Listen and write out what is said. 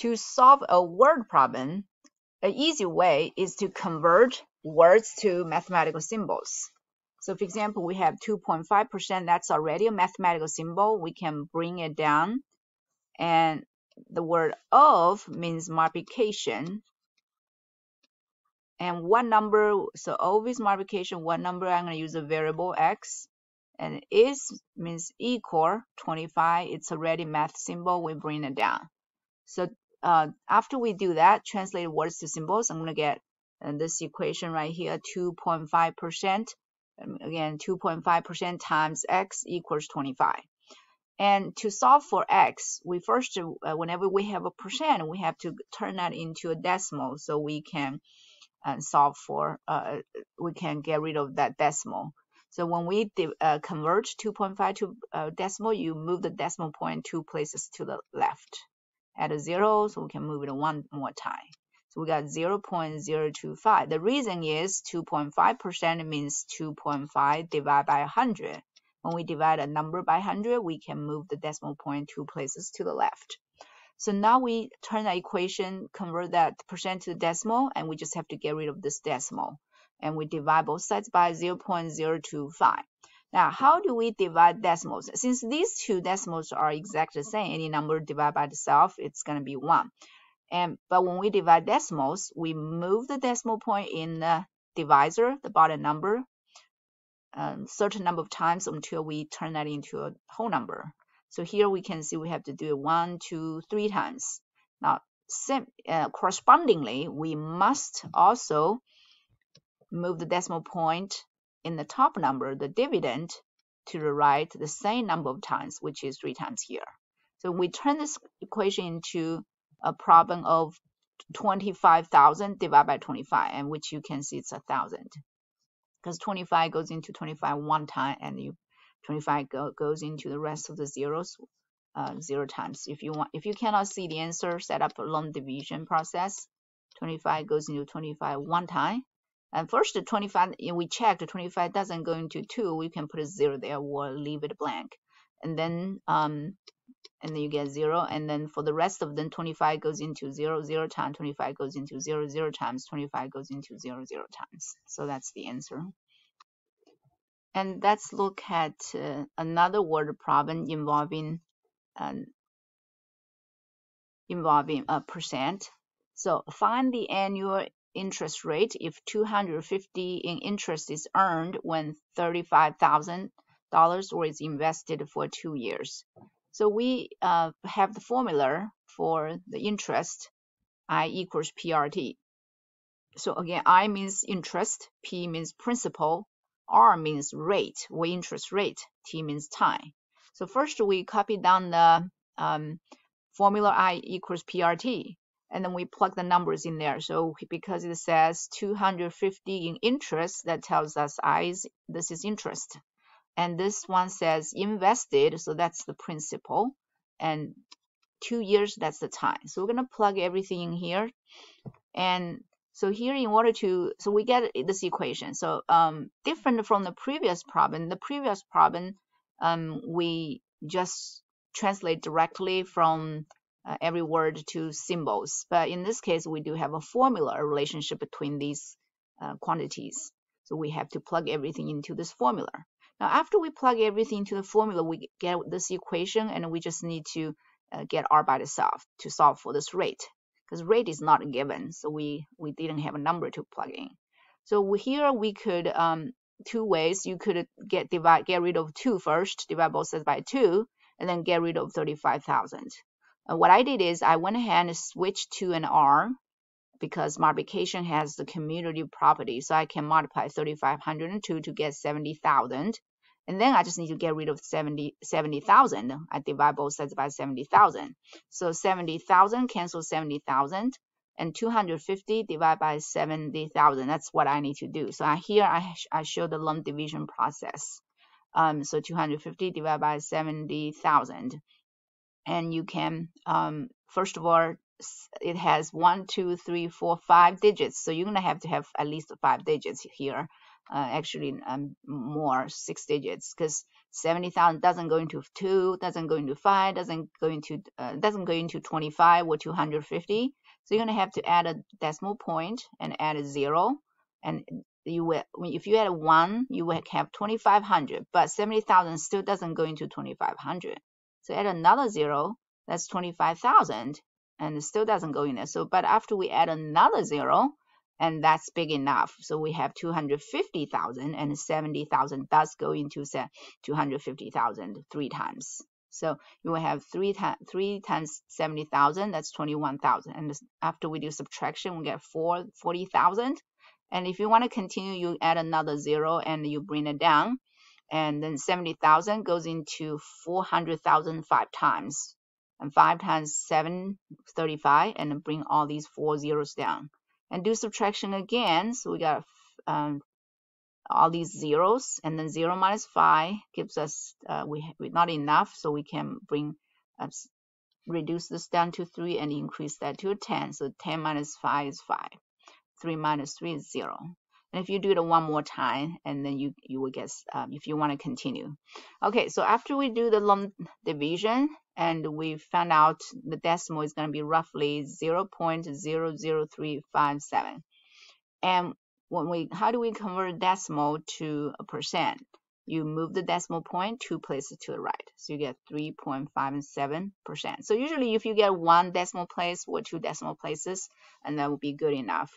To solve a word problem, an easy way is to convert words to mathematical symbols. So for example, we have 2.5%, that's already a mathematical symbol. We can bring it down. And the word of means multiplication. And one number, so of is multiplication, one number, I'm going to use a variable x. And is means equal 25. It's already math symbol. We bring it down. So uh, after we do that, translate words to symbols, I'm going to get this equation right here, 2.5%. Um, again, 2.5% times x equals 25. And to solve for x, we first, uh, whenever we have a percent, we have to turn that into a decimal so we can uh, solve for, uh, we can get rid of that decimal. So when we uh, convert 2.5 to uh, decimal, you move the decimal point two places to the left. Add a zero, so we can move it one more time. So we got 0.025. The reason is 2.5% means 2.5 divided by 100. When we divide a number by 100, we can move the decimal point two places to the left. So now we turn the equation, convert that percent to the decimal, and we just have to get rid of this decimal. And we divide both sides by 0.025. Now, how do we divide decimals? Since these two decimals are exactly the same, any number divided by itself, it's going to be 1. And but when we divide decimals, we move the decimal point in the divisor, the bottom number, a um, certain number of times until we turn that into a whole number. So here we can see we have to do it one, two, three times. Now, uh, correspondingly, we must also move the decimal point in the top number, the dividend, to the right the same number of times, which is three times here. So we turn this equation into a problem of 25,000 divided by 25, and which you can see it's a thousand. Because 25 goes into 25 one time, and you 25 go, goes into the rest of the zeros uh, zero times. If you want, if you cannot see the answer, set up a long division process. 25 goes into 25 one time. And first, 25, we check the 25 doesn't go into 2, we can put a 0 there or leave it blank. And then um, and then you get 0 and then for the rest of them 25 goes into 0 0 times 25 goes into 0 0 times 25 goes into 0 0 times. So that's the answer. And let's look at uh, another word problem involving um, involving a percent. So find the annual interest rate if 250 in interest is earned when $35,000 was invested for two years so we uh, have the formula for the interest, I equals PRT. So again, I means interest, P means principal, R means rate, or interest rate, T means time. So first we copy down the um, formula I equals PRT, and then we plug the numbers in there. So because it says 250 in interest, that tells us I is, this is interest and this one says invested, so that's the principal, and two years, that's the time. So we're going to plug everything in here. And so here in order to, so we get this equation. So um, different from the previous problem, the previous problem, um, we just translate directly from uh, every word to symbols. But in this case, we do have a formula, a relationship between these uh, quantities. So we have to plug everything into this formula. Now, after we plug everything into the formula, we get this equation, and we just need to uh, get r by itself to solve for this rate, because rate is not given, so we, we didn't have a number to plug in. So here we could, um, two ways, you could get divide get rid of 2 first, divide both sides by 2, and then get rid of 35,000. What I did is I went ahead and switched to an r, because multiplication has the commutative property. So I can multiply 3,502 to get 70,000. And then I just need to get rid of 70, 70,000. I divide both sides by 70,000. So 70,000 cancels 70,000 and 250 divided by 70,000. That's what I need to do. So I, here I, I show the long division process. Um, so 250 divided by 70,000. And you can, um, first of all, it has one, two, three, four, five digits. So you're to have to have at least five digits here uh, actually um, more six digits because 70,000 doesn't go into 2, doesn't go into 5, doesn't go into uh, doesn't go into 25 or 250. So you're to have to add a decimal point and add a 0 and you will if you add a 1 you will have 2500 but 70,000 still doesn't go into 2500 so add another 0 that's 25,000 and it still doesn't go in there so but after we add another 0 and that's big enough. So we have 250,000 and 70,000 does go into 250,000 three times. So you will have three, times three times 70,000, that's 21,000. And after we do subtraction, we get four, 40,000. And if you want to continue, you add another zero and you bring it down. And then 70,000 goes into 400,000 five times. And five times seven, 35, and bring all these four zeros down. And do subtraction again. So we got um, all these zeros. And then 0 minus 5 gives us uh, we, we not enough. So we can bring uh, reduce this down to 3 and increase that to a 10 so 10 minus 5 is 5 3 minus 3 is 0 and if you do it one more time and then you you will get um, if you want to continue okay so after we do the long division and we found out the decimal is going to be roughly 0.00357. And when we, how do we convert decimal to a percent? You move the decimal point two places to the right. So you get 3.57%. So usually if you get one decimal place or two decimal places, and that would be good enough.